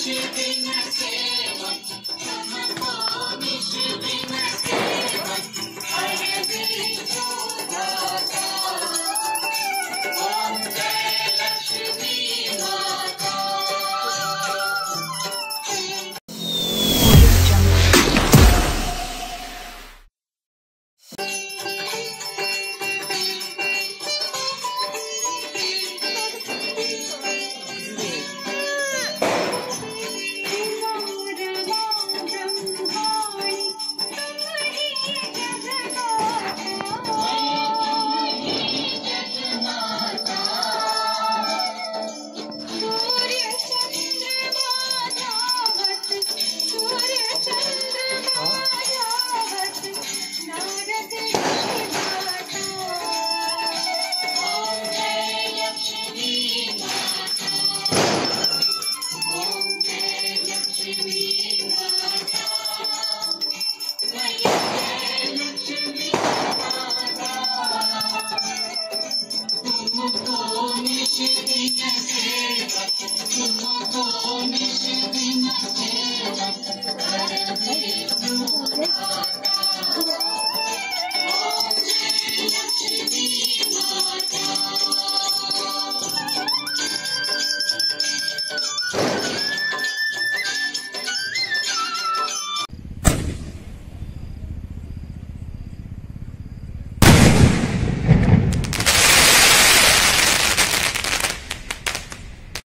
should be nothing.